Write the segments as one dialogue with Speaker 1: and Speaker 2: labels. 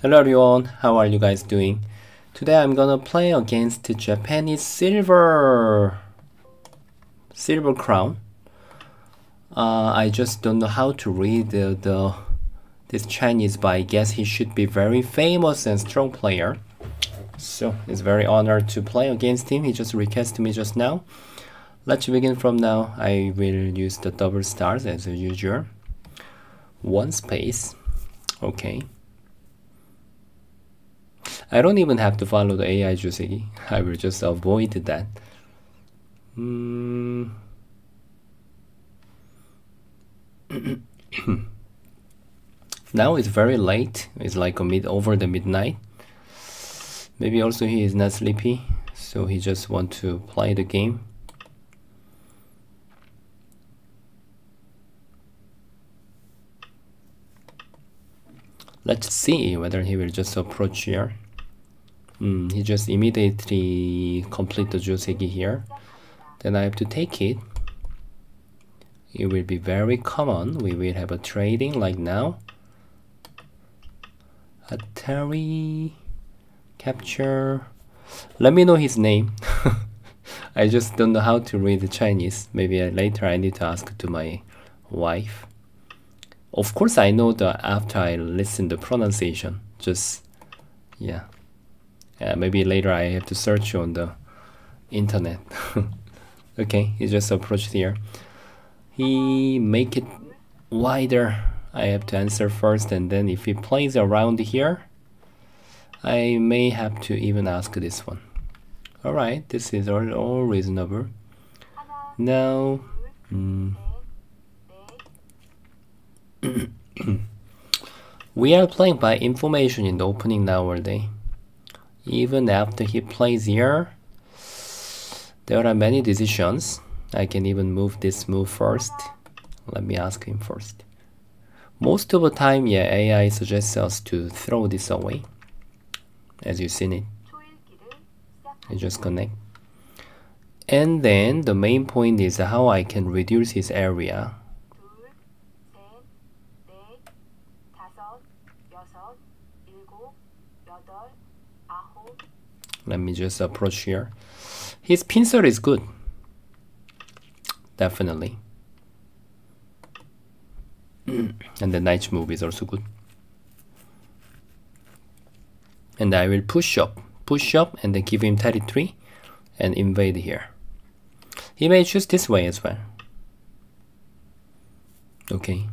Speaker 1: Hello everyone, how are you guys doing? Today I'm gonna play against Japanese Silver Silver Crown. Uh, I just don't know how to read the, the this Chinese, but I guess he should be very famous and strong player. So it's very honored to play against him. He just requested me just now. Let's begin from now. I will use the double stars as usual. One space. Okay. I don't even have to follow the AI Joseki. I will just avoid that. Mm. now it's very late. It's like a mid over the midnight. Maybe also he is not sleepy, so he just want to play the game. Let's see whether he will just approach here. Mm, he just immediately complete the Joseki here. Then I have to take it. It will be very common. We will have a trading like now. Atari capture. Let me know his name. I just don't know how to read the Chinese. Maybe later I need to ask to my wife. Of course I know the after I listen the pronunciation. Just yeah. Uh, maybe later I have to search on the internet. okay, he just approached here. He make it wider. I have to answer first and then if he plays around here, I may have to even ask this one. Alright, this is all, all reasonable. Now, mm, we are playing by information in the opening nowadays. Even after he plays here, there are many decisions. I can even move this move first. Let me ask him first. Most of the time, yeah, AI suggests us to throw this away. As you've seen it. I just connect. And then the main point is how I can reduce his area. Let me just approach here. His pincer is good. Definitely. and the knight move is also good. And I will push up, push up and then give him 33 and invade here. He may choose this way as well. Okay.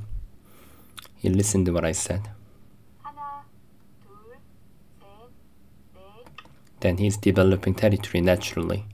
Speaker 1: He listened to what I said. Then he's developing territory naturally.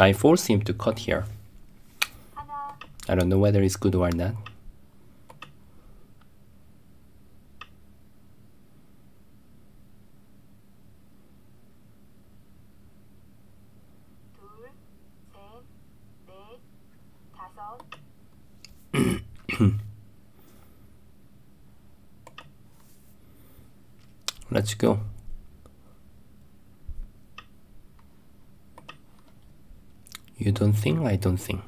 Speaker 1: I force him to cut here. I don't know whether it's good or not. Let's go. You don't think, I don't think.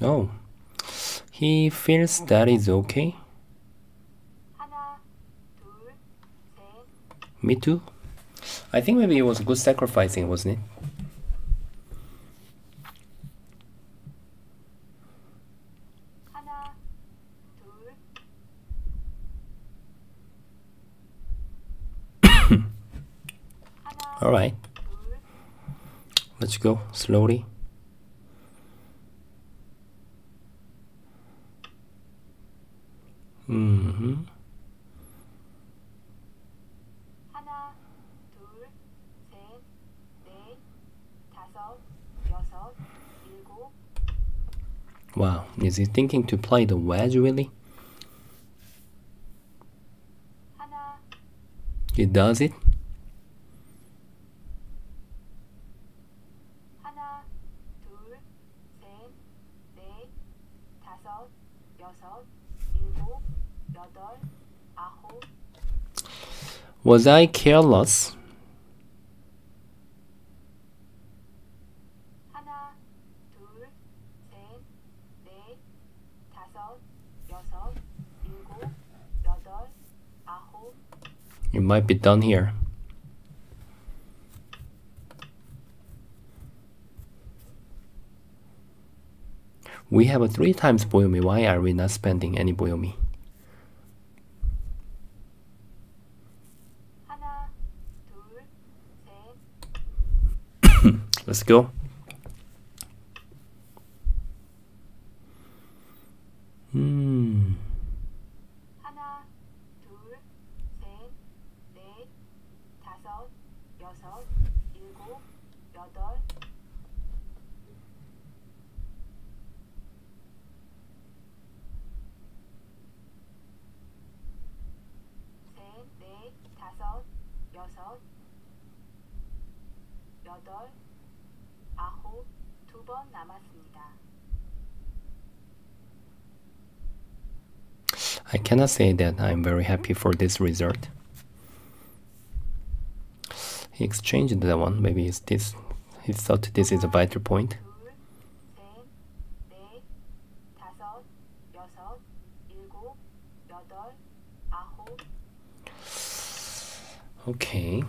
Speaker 1: Oh, he feels that is okay. Me too. I think maybe it was a good sacrificing, wasn't it? All right. Let's go slowly. Mm-hmm. Wow, is he thinking to play the wedge really? He does it? Was I careless? It might be done here. We have a three times boyomi. Why are we not spending any boyomi? Let's go. Hmm.
Speaker 2: 하나, 둘, 셋, 넷, 다섯, 여섯, 일곱, 여덟, 셋, 넷, 다섯, 여섯, 여덟, 두 번 남았습니다.
Speaker 1: I cannot say that I'm very happy for this result. He exchanged that one. Maybe it's this. He thought this is a vital point.
Speaker 2: 둘, 셋, 넷, 다섯, 여섯, 일곱, 여덟, 아홉,
Speaker 1: Okay.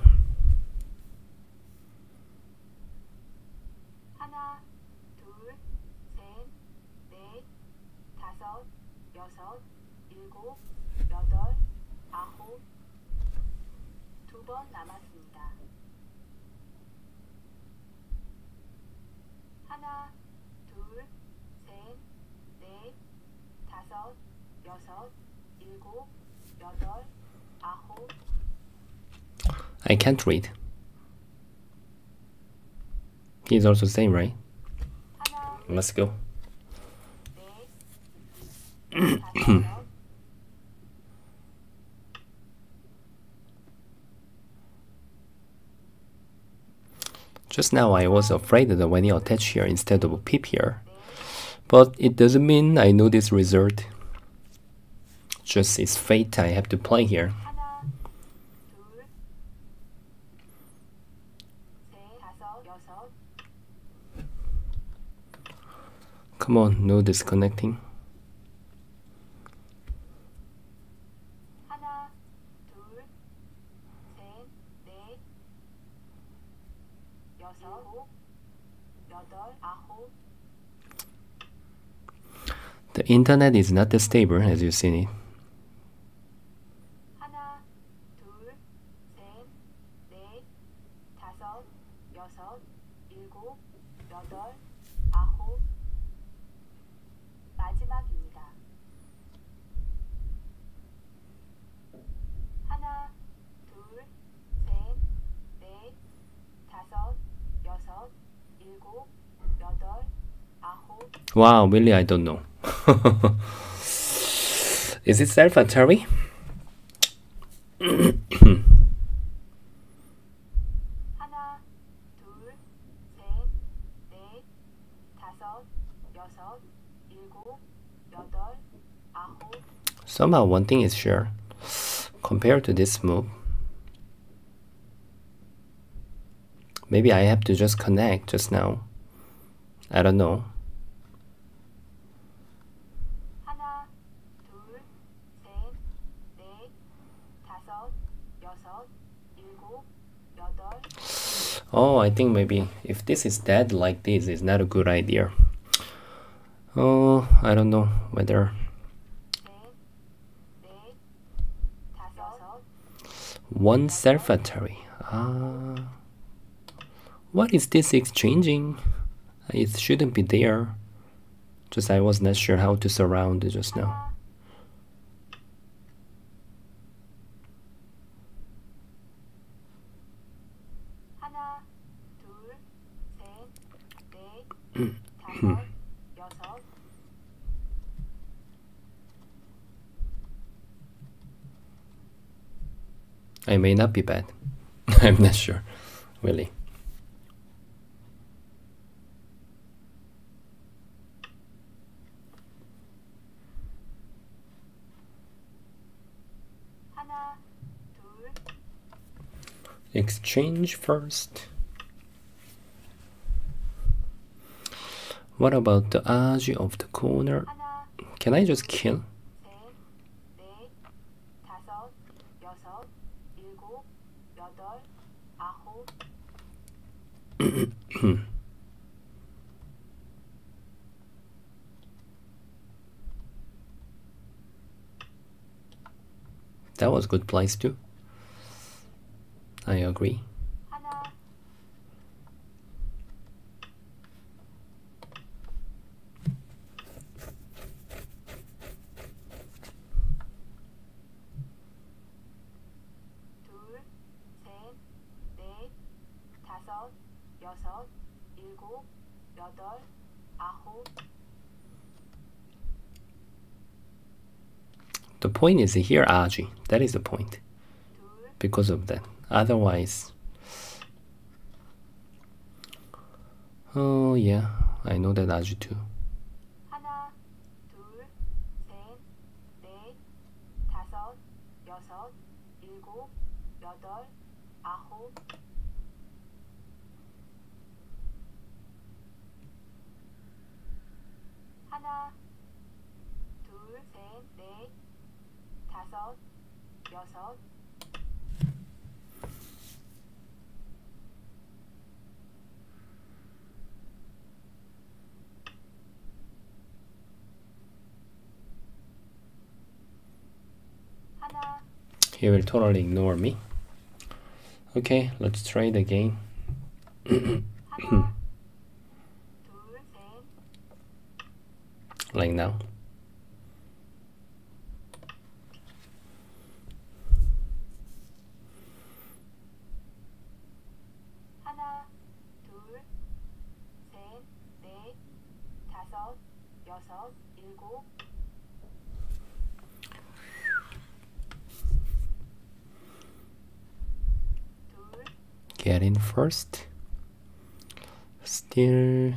Speaker 1: I can't read. He's also the
Speaker 2: same, right?
Speaker 1: Let's go. Just now I was afraid that when you attach here instead of a here, but it doesn't mean I know this result just it's fate I have to play here. Come on, no disconnecting. The internet is not as stable as you see it. Wow, really, I don't know. Is it self-atari? Somehow one thing is sure, compared to this move, maybe I have to just connect just now. I don't know. oh I think maybe if this is dead like this is not a good idea. Oh I don't know whether. One servatory ah. What is this exchanging? It shouldn't be there. Just I was not sure how to surround it just now.
Speaker 2: Hmm.
Speaker 1: I may not be bad. I'm not sure, really. Exchange first. What about the edge of the corner? Can I just kill? that was good place too. I agree. The point is here Aji. That is the point. Because of that. Otherwise. Oh yeah, I know that Aji too. he will totally ignore me. Okay, let's try
Speaker 2: it again.
Speaker 1: like now. First. Still,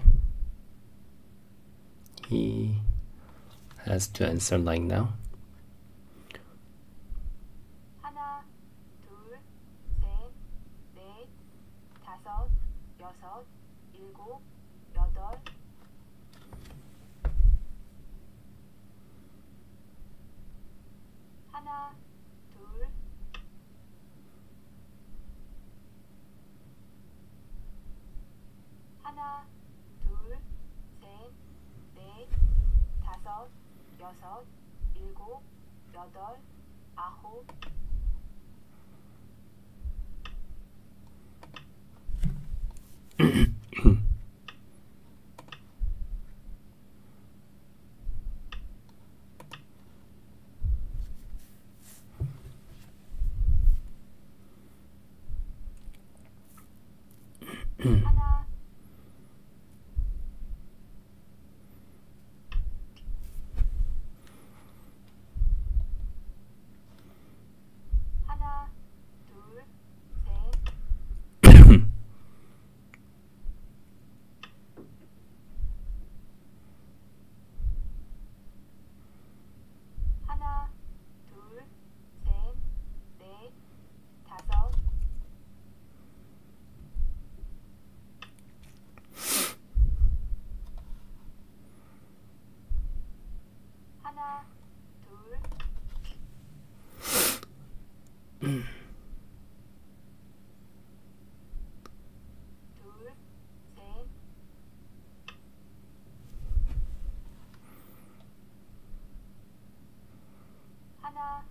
Speaker 1: he has to answer like now.
Speaker 2: 하나, 둘, 셋, 넷, 다섯, 여섯, 일곱, 여덟, 아홉, 하나, 하나, 둘, 셋, 하나, 둘, 셋, 넷, 다섯, 하나, 둘, 둘, 셋, 하나,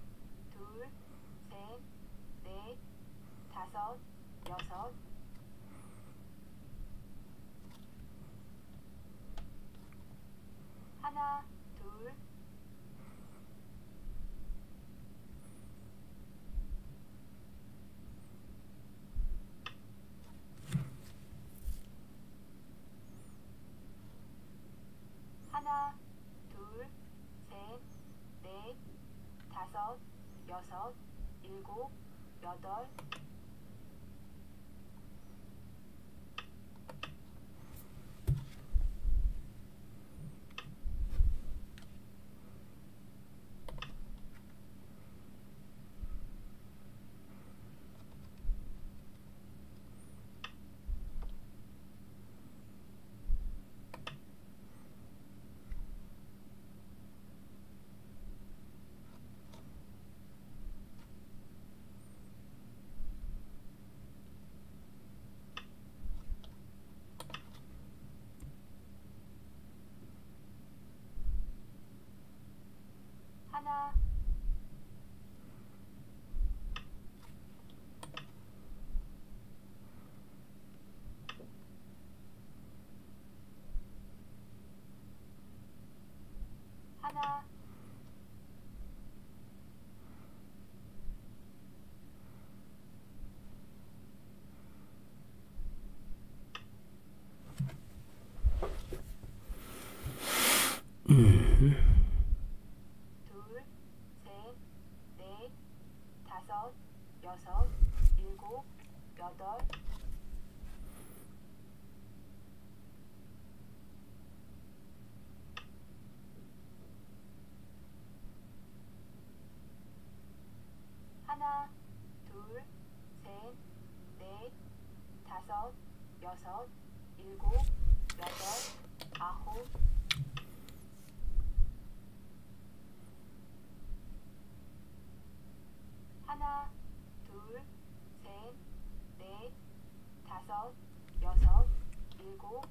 Speaker 2: 둘, 셋, 넷, 다섯, 여섯, 하나, 둘, 하나, 둘, 셋, 넷, 다섯, 여섯, 일곱, 여덟, 감사합니다. 하나 嗯。 하나, 둘, 셋, 넷, 다섯, 여섯, 일곱, 여덟, 아홉, 하나, 둘, 셋, 넷, 다섯, 여섯, 일곱,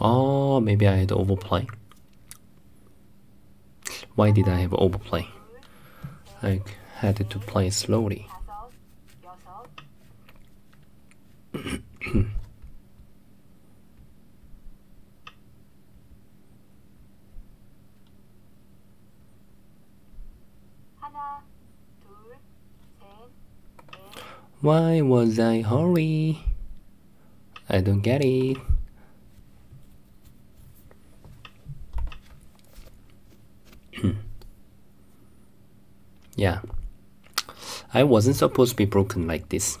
Speaker 1: Oh, maybe I had overplay. Why did I have overplay? I had to play slowly. Why was I hurry? I don't get it. Yeah. I wasn't supposed to be broken like this.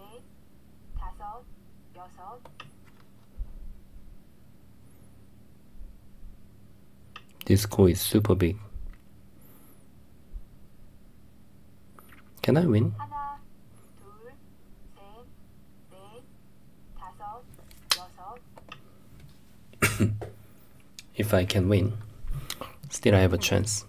Speaker 2: 넷, 다섯, 여섯,
Speaker 1: This score is super big. Can I win?
Speaker 2: 하나, 둘, 셋, 넷, 다섯, 여섯,
Speaker 1: If I can win, still I have a chance.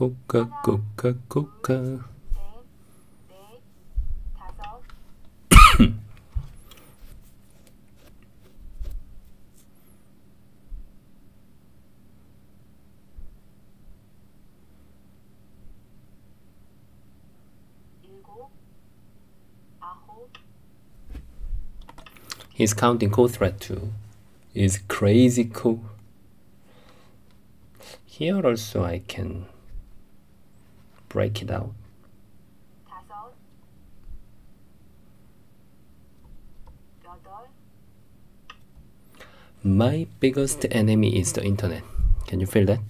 Speaker 1: Coca, Coca, Coca. He's counting ko threat too. Is crazy cool. Here also I can break it out. My biggest enemy is the internet. Can you feel that?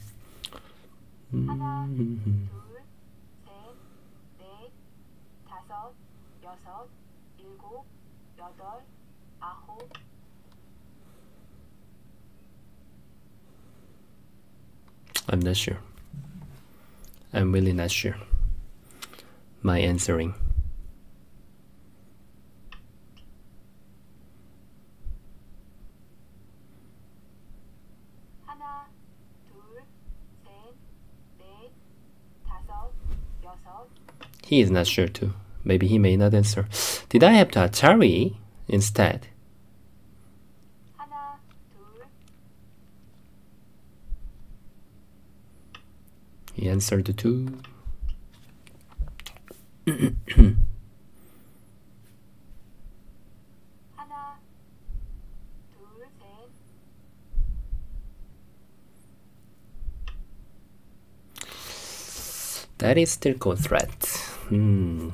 Speaker 1: I'm not sure. I'm really not sure. My answering. He is not sure too. Maybe he may not answer. Did I have to Atari instead?
Speaker 2: The
Speaker 1: answer to two. that is still ko threat. Hmm.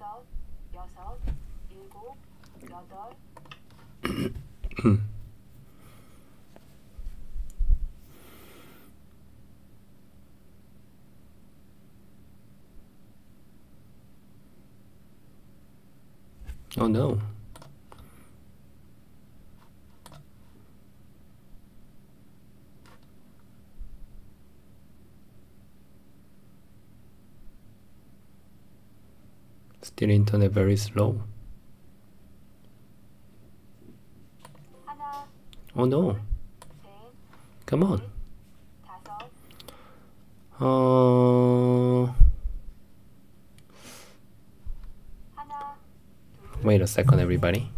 Speaker 2: 다섯, 여섯, 일곱, 여덟,
Speaker 1: Oh no. still internet very slow. Oh no. Come on. Uh, wait a second everybody.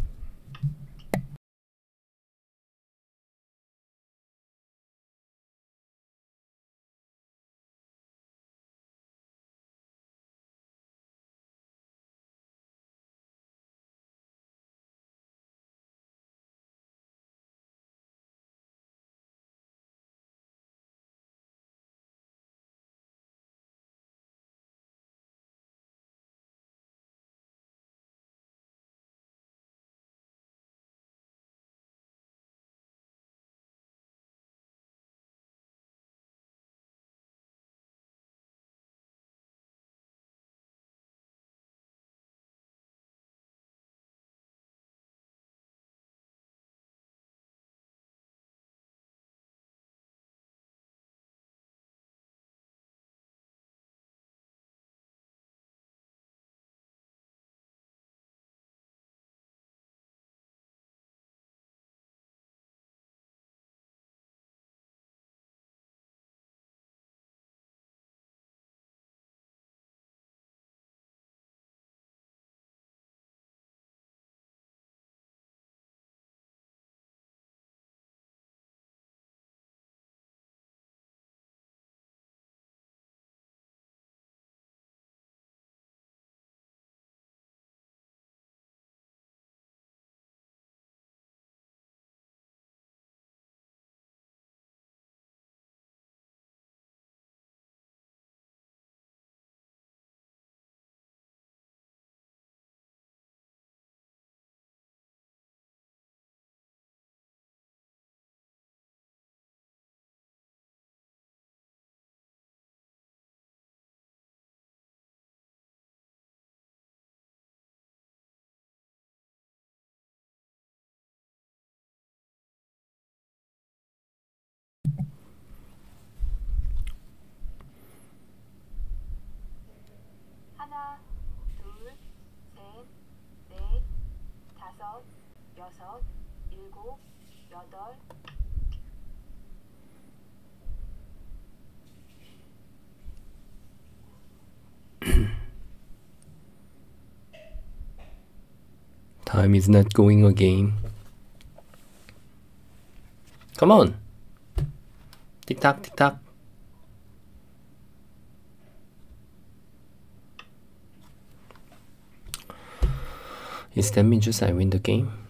Speaker 1: Time is not going again. Come on. Tick tock, tick tock. Is that mean just I win the game?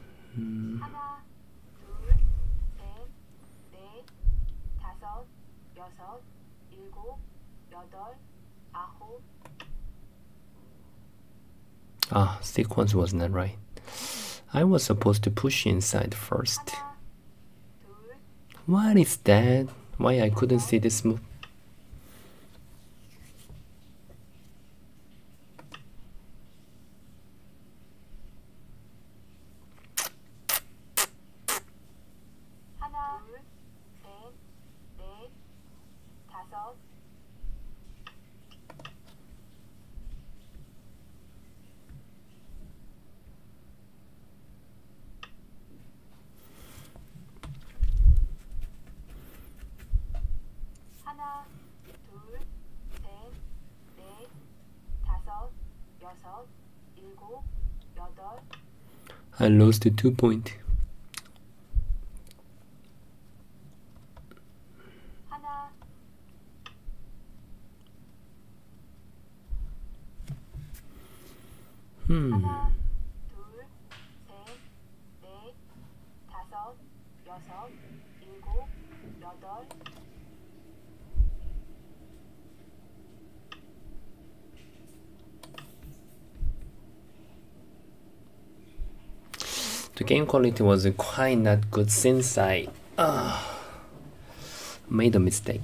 Speaker 1: sequence was not right. I was supposed to push inside first. What is that? Why I couldn't see this move? I lost the two point. quality was quite not good since I uh, made a mistake.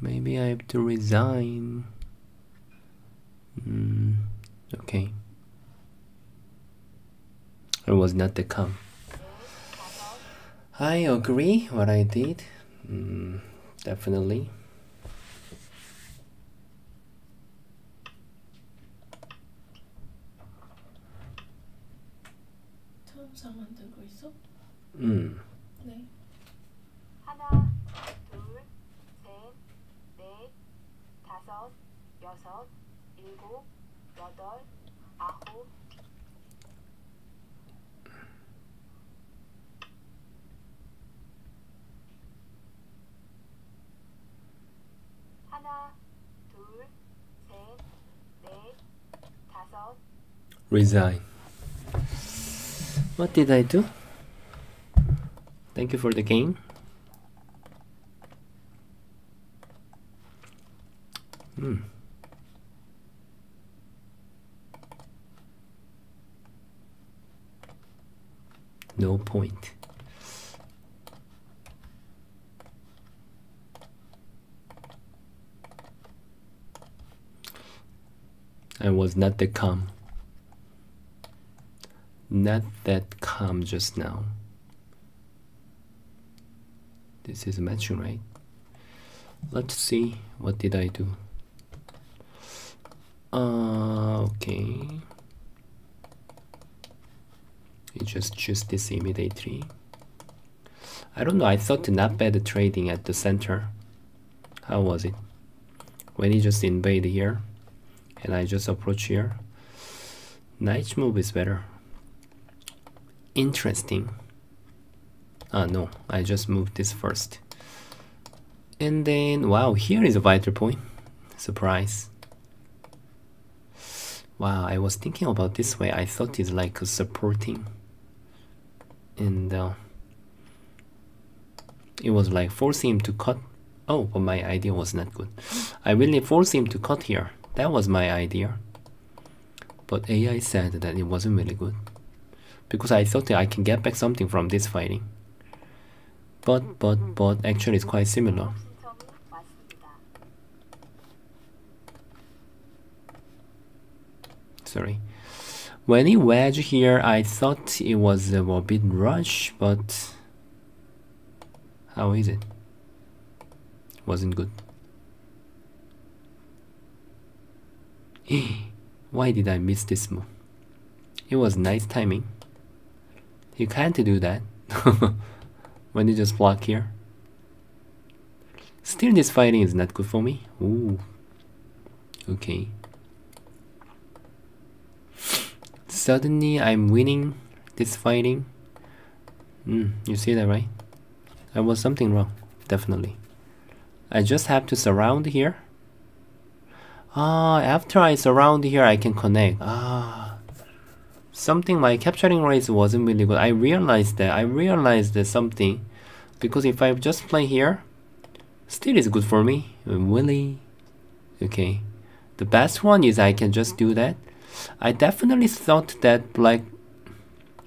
Speaker 1: Maybe I have to resign. Mm, okay. It was not the calm. I agree what I did. Mm, definitely. Mm.
Speaker 3: 네.
Speaker 2: 하나, 둘, 셋, 넷, 다섯, 여섯, 일곱, 여덟, 아홉, 하나, 둘, 셋, 넷, 다섯,
Speaker 1: Resign. What did I do? Thank you for the game. Hmm. No point. I was not that calm. Not that calm just now. This is matching, right? Let's see. What did I do? Uh, okay. You just choose this immediately. I don't know. I thought not bad trading at the center. How was it? When he just invade here, and I just approach here. Knight move is better. Interesting. Ah no, I just moved this first. And then wow, here is a vital point. Surprise. Wow, I was thinking about this way. I thought it's like supporting. And uh, it was like forcing him to cut. Oh, but my idea was not good. I really forced him to cut here. That was my idea. But AI said that it wasn't really good. Because I thought that I can get back something from this fighting but but but actually it's quite similar. Sorry. When he wedged here, I thought it was a bit rush, but how is it? Wasn't good. Why did I miss this move? It was nice timing. You can't do that. when you just block here. Still, this fighting is not good for me. Ooh. Okay. Suddenly, I'm winning this fighting. Mm, you see that, right? I was something wrong, definitely. I just have to surround here. Ah, after I surround here, I can connect. Ah, something my capturing race wasn't really good. I realized that. I realized that something, because if I just play here, still is good for me. Really? okay. The best one is I can just do that. I definitely thought that black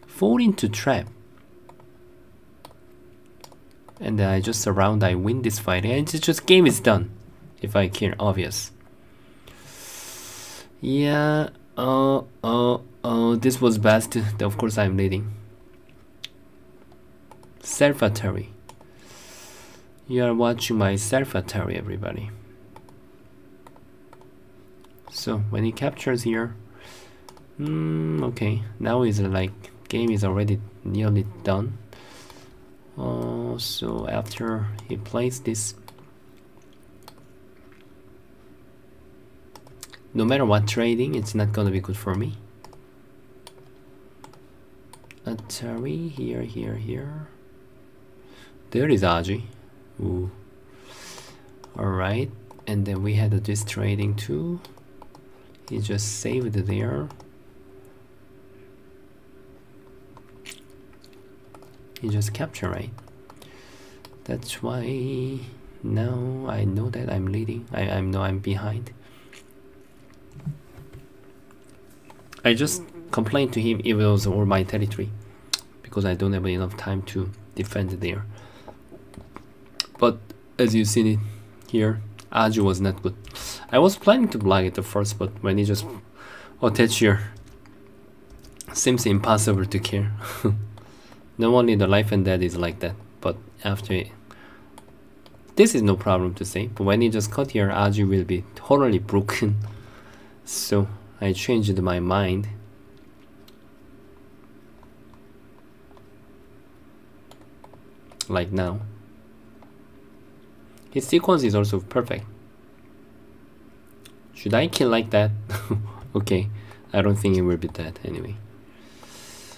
Speaker 1: fall into trap and then I just surround, I win this fight, and it's just game is done. If I kill, obvious. Yeah, oh, oh, oh, this was best. Of course, I'm leading. Self-Atari. You are watching my self-Atari, everybody. So, when he captures here, mm, okay, now is like, game is already nearly done. Uh, so after he plays this no matter what trading it's not gonna be good for me Atari here here here. There is Aji. Ooh. alright and then we had this trading too. He just saved there. He just capture right? That's why now I know that I'm leading. I, I know I'm behind. I just complained to him if was all my territory because I don't have enough time to defend there but as you see here Aji was not good I was planning to block it at first but when he just oh, attach here seems impossible to kill Not only the life and death is like that, but after it, this is no problem to say, but when you just cut here, Aji will be totally broken. So I changed my mind. Like now. His sequence is also perfect. Should I kill like that? okay, I don't think it will be that anyway.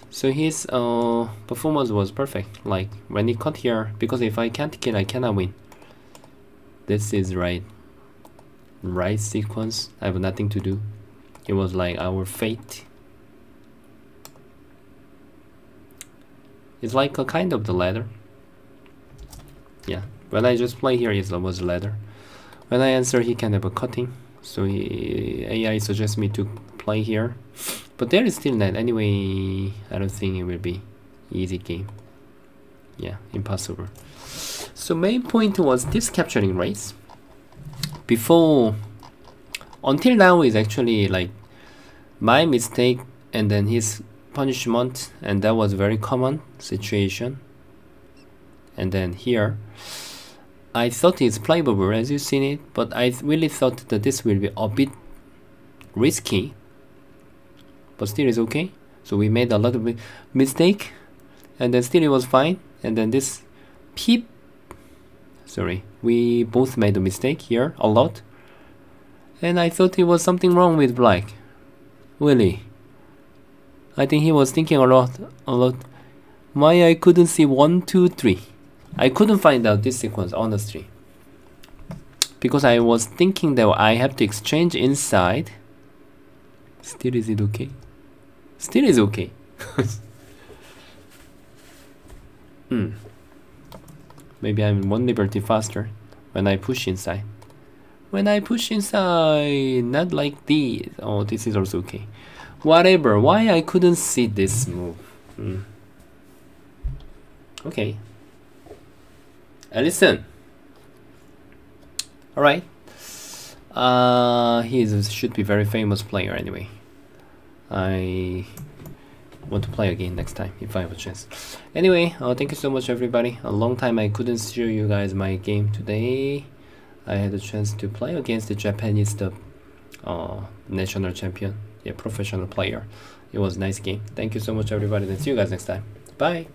Speaker 1: So his uh, performance was perfect. Like when he cut here because if I can't kill I cannot win. This is right right sequence. I have nothing to do. It was like our fate. It's like a kind of the ladder yeah. When I just play here it was ladder when I answer he can have a cutting. So he, AI suggests me to play here. But there is still that anyway I don't think it will be easy game. Yeah impossible. So main point was this capturing race. Before until now is actually like my mistake and then his punishment and that was very common situation and then here. I thought it's playable as you seen it but I really thought that this will be a bit risky. But still it's okay. So we made a lot of mistake and then still it was fine. And then this peep sorry we both made a mistake here a lot. And I thought it was something wrong with black. Really. I think he was thinking a lot a lot. Why I couldn't see one two three I couldn't find out this sequence honestly because I was thinking that I have to exchange inside still is it okay Still is okay. hmm. Maybe I'm one liberty faster when I push inside. When I push inside, not like this. Oh, this is also okay. Whatever. Why I couldn't see this move? Hmm. Okay. Listen. Alright. Uh, he is, should be very famous player anyway. I want to play again next time if I have a chance. Anyway, uh, thank you so much everybody. A long time I couldn't show you guys my game today. I had a chance to play against the Japanese the uh, national champion, yeah, professional player. It was nice game. Thank you so much everybody and see you guys next time. Bye.